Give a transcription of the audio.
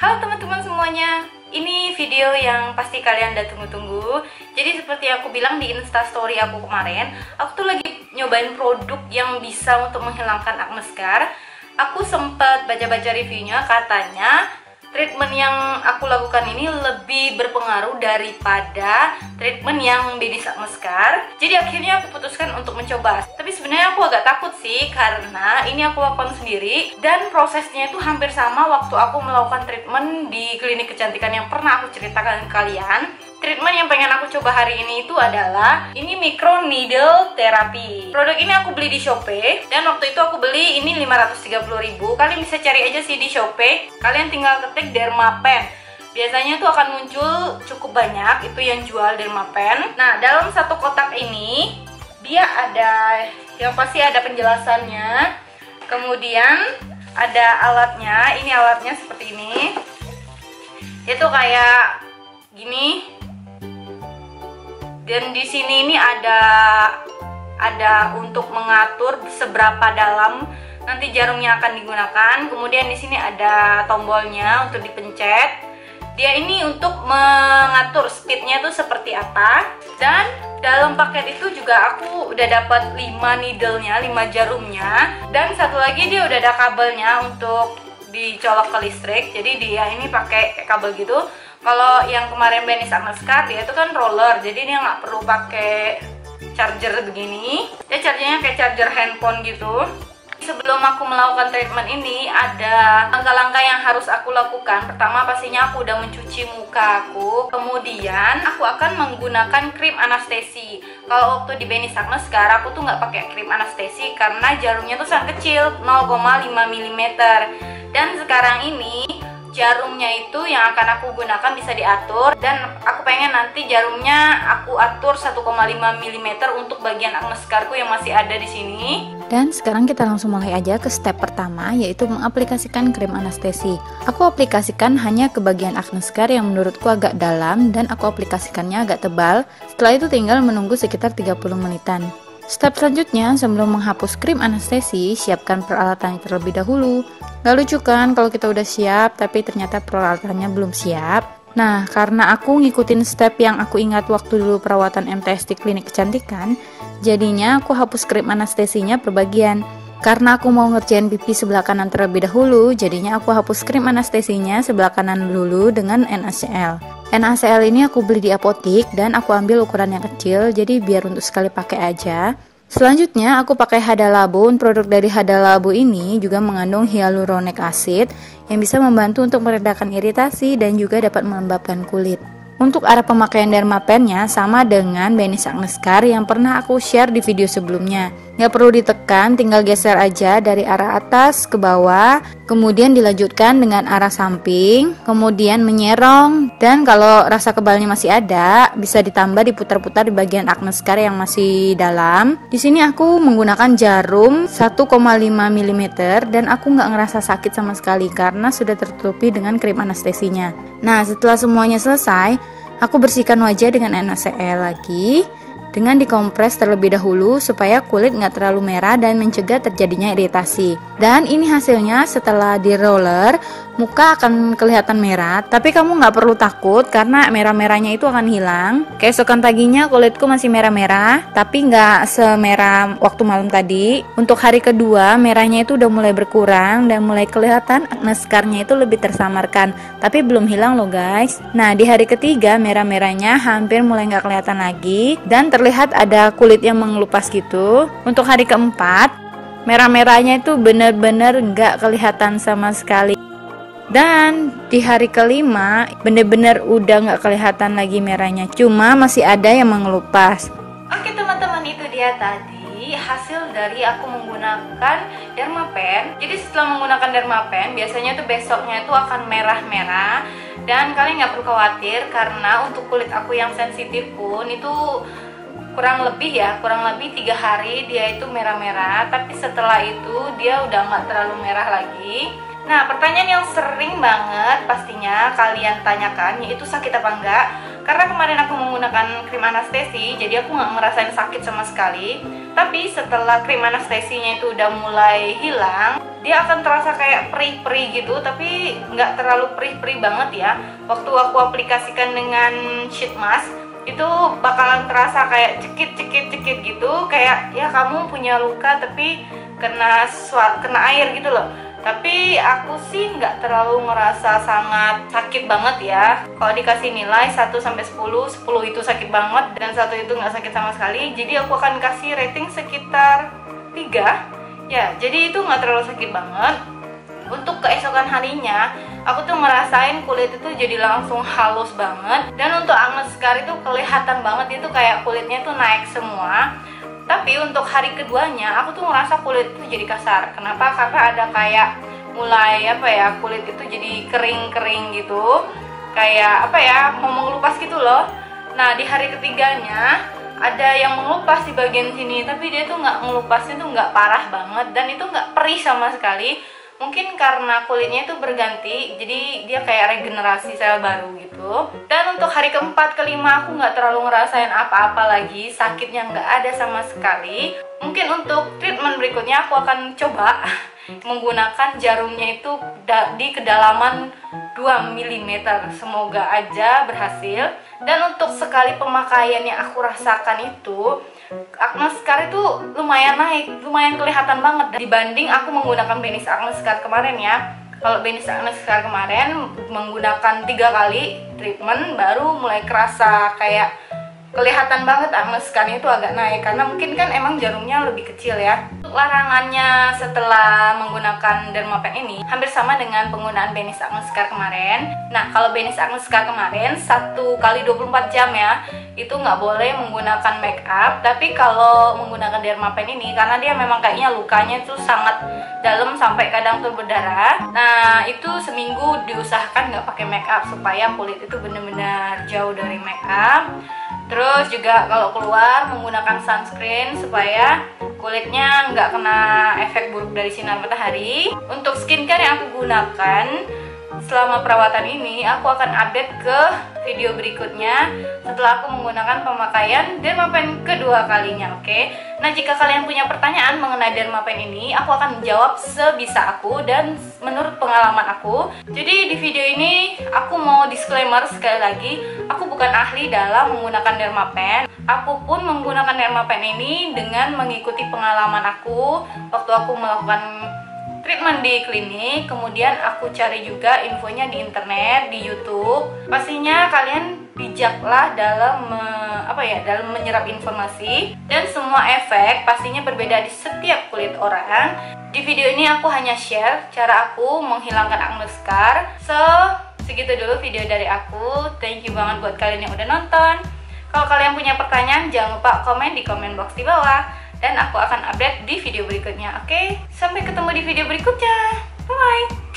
Halo teman-teman semuanya, ini video yang pasti kalian udah tunggu-tunggu. Jadi seperti aku bilang di instastory aku kemarin Aku tuh lagi nyobain produk yang bisa untuk menghilangkan acne scar Aku sempat baca-baca reviewnya, katanya treatment yang aku lakukan ini lebih berpengaruh daripada treatment yang baby acne scar jadi akhirnya aku putuskan untuk mencoba. Tapi sebenarnya aku agak takut sih karena ini aku lakukan sendiri dan prosesnya itu hampir sama waktu aku melakukan treatment di klinik kecantikan yang pernah aku ceritakan ke kalian treatment yang pengen aku coba hari ini itu adalah ini micro needle therapy. Produk ini aku beli di Shopee dan waktu itu aku beli ini 530.000. Kalian bisa cari aja sih di Shopee. Kalian tinggal ketik Dermapen. Biasanya tuh akan muncul cukup banyak itu yang jual Dermapen. Nah, dalam satu kotak ini dia ada yang pasti ada penjelasannya. Kemudian ada alatnya. Ini alatnya seperti ini. Itu kayak gini dan di sini ini ada ada untuk mengatur seberapa dalam nanti jarumnya akan digunakan. Kemudian di sini ada tombolnya untuk dipencet. Dia ini untuk mengatur speednya tuh seperti apa. Dan dalam paket itu juga aku udah dapat 5 needle-nya, 5 jarumnya. Dan satu lagi dia udah ada kabelnya untuk dicolok ke listrik. Jadi dia ini pakai kabel gitu kalau yang kemarin Benny sama Scar dia itu kan roller jadi dia nggak perlu pakai charger begini. Dia chargernya kayak charger handphone gitu. Sebelum aku melakukan treatment ini ada langkah-langkah yang harus aku lakukan. Pertama pastinya aku udah mencuci muka aku. Kemudian aku akan menggunakan krim anestesi. Kalau waktu di Benny Sakna sekarang aku tuh nggak pakai krim anestesi karena jarumnya tuh sangat kecil 0,5 mm dan sekarang ini jarumnya itu yang akan aku gunakan bisa diatur dan aku pengen nanti jarumnya aku atur 1,5 mm untuk bagian acne scarku yang masih ada di sini. Dan sekarang kita langsung mulai aja ke step pertama yaitu mengaplikasikan krim anestesi. Aku aplikasikan hanya ke bagian acne scar yang menurutku agak dalam dan aku aplikasikannya agak tebal. Setelah itu tinggal menunggu sekitar 30 menitan. Step selanjutnya, sebelum menghapus krim anestesi, siapkan peralatannya terlebih dahulu. Gak lucu kan kalau kita udah siap, tapi ternyata peralatannya belum siap? Nah, karena aku ngikutin step yang aku ingat waktu dulu perawatan MTS di klinik kecantikan, jadinya aku hapus krim anestesinya per bagian. Karena aku mau ngerjain pipi sebelah kanan terlebih dahulu, jadinya aku hapus krim anestesinya sebelah kanan dulu dengan NaCl. NaCl ini aku beli di apotik dan aku ambil ukuran yang kecil jadi biar untuk sekali pakai aja. Selanjutnya aku pakai Hadalabun. Produk dari Hadalabun ini juga mengandung hyaluronic acid yang bisa membantu untuk meredakan iritasi dan juga dapat melembabkan kulit. Untuk arah pemakaian dermapennya sama dengan Benis Agnescar yang pernah aku share di video sebelumnya. Nggak perlu ditekan, tinggal geser aja dari arah atas ke bawah, kemudian dilanjutkan dengan arah samping, kemudian menyerong, dan kalau rasa kebalnya masih ada, bisa ditambah diputar-putar di bagian agnescar yang masih dalam. Di sini aku menggunakan jarum 1,5 mm dan aku nggak ngerasa sakit sama sekali karena sudah tertutupi dengan krim anestesinya. Nah, setelah semuanya selesai, Aku bersihkan wajah dengan NaCl lagi dengan dikompres terlebih dahulu supaya kulit nggak terlalu merah dan mencegah terjadinya iritasi. Dan ini hasilnya setelah di roller, muka akan kelihatan merah, tapi kamu nggak perlu takut karena merah-merahnya itu akan hilang. Keesokan paginya kulitku masih merah-merah, tapi nggak semerah waktu malam tadi. Untuk hari kedua, merahnya itu udah mulai berkurang dan mulai kelihatan acne scarnya itu lebih tersamarkan, tapi belum hilang loh guys. Nah di hari ketiga, merah-merahnya hampir mulai nggak kelihatan lagi dan terlihat ada kulit yang mengelupas gitu. Untuk hari keempat, merah-merahnya itu benar-benar nggak kelihatan sama sekali. Dan di hari kelima bener-bener udah nggak kelihatan lagi merahnya, cuma masih ada yang mengelupas. Oke teman-teman itu dia tadi hasil dari aku menggunakan dermapen. Jadi setelah menggunakan dermapen, biasanya tuh besoknya itu akan merah-merah dan kalian nggak perlu khawatir karena untuk kulit aku yang sensitif pun itu kurang lebih ya kurang lebih tiga hari dia itu merah-merah tapi setelah itu dia udah nggak terlalu merah lagi Nah, pertanyaan yang sering banget pastinya kalian tanyakan yaitu sakit apa enggak? Karena kemarin aku menggunakan krim anestesi, jadi aku nggak ngerasain sakit sama sekali. Tapi setelah krim anestesinya itu udah mulai hilang, dia akan terasa kayak perih-perih gitu tapi nggak terlalu perih-perih banget ya waktu aku aplikasikan dengan sheet mask itu bakalan terasa kayak cekit-cekit-cekit gitu. Kayak ya kamu punya luka tapi kena suat kena air gitu loh. Tapi aku sih nggak terlalu ngerasa sangat sakit banget ya. Kalau dikasih nilai 1 sampai 10 10 itu sakit banget dan satu itu nggak sakit sama sekali. Jadi aku akan kasih rating sekitar 3 ya jadi itu nggak terlalu sakit banget. Untuk keesokan harinya aku tuh ngerasain kulit itu jadi langsung halus banget. Dan untuk Agnes Scar itu kelihatan banget itu kayak kulitnya tuh naik semua. Tapi untuk hari keduanya aku tuh ngerasa kulit itu jadi kasar. Kenapa? Karena ada kayak mulai apa ya kulit itu jadi kering-kering gitu. Kayak apa ya mau mengelupas gitu loh. Nah di hari ketiganya ada yang mengelupas di bagian sini. Tapi dia tuh nggak ngelupasnya tuh nggak parah banget. Dan itu nggak perih sama sekali mungkin karena kulitnya itu berganti jadi dia kayak regenerasi sel baru gitu. Dan untuk hari keempat kelima aku nggak terlalu ngerasain apa-apa lagi. Sakitnya nggak ada sama sekali mungkin untuk treatment berikutnya aku akan coba menggunakan jarumnya itu di kedalaman 2 mm semoga aja berhasil. Dan untuk sekali pemakaian yang aku rasakan itu Agnes Scar itu lumayan naik, lumayan kelihatan banget. Dibanding aku menggunakan Benis Agnes Scar kemarin ya. Kalau Benis Agnes Scar kemarin menggunakan tiga kali treatment baru mulai kerasa kayak kelihatan banget Scar itu agak naik karena mungkin kan emang jarumnya lebih kecil ya. Larangannya setelah menggunakan Dermapen ini hampir sama dengan penggunaan Benis Agnes Scar kemarin. Nah kalau Benis Agnes Scar kemarin satu kali 24 jam ya itu nggak boleh menggunakan make up. Tapi kalau menggunakan Dermapen ini karena dia memang kayaknya lukanya itu sangat dalam sampai kadang tuh berdarah. Nah itu seminggu diusahakan nggak pakai make up supaya kulit itu benar-benar jauh dari make up Terus juga kalau keluar menggunakan sunscreen supaya kulitnya nggak kena efek buruk dari sinar matahari. Untuk skincare yang aku gunakan selama perawatan ini aku akan update ke video berikutnya setelah aku menggunakan pemakaian Dermapen kedua kalinya oke okay? nah jika kalian punya pertanyaan mengenai Dermapen ini aku akan menjawab sebisa aku dan menurut pengalaman aku jadi di video ini aku mau disclaimer sekali lagi aku bukan ahli dalam menggunakan Dermapen aku pun menggunakan Dermapen ini dengan mengikuti pengalaman aku waktu aku melakukan treatment di klinik kemudian aku cari juga infonya di internet di YouTube. Pastinya kalian bijaklah dalam me, apa ya dalam menyerap informasi dan semua efek pastinya berbeda di setiap kulit orang. Di video ini aku hanya share cara aku menghilangkan acne scar. So segitu dulu video dari aku. Thank you banget buat kalian yang udah nonton. Kalau kalian punya pertanyaan jangan lupa komen di komen box di bawah dan aku akan update di video berikutnya. Oke, sampai ketemu di video berikutnya. Bye bye.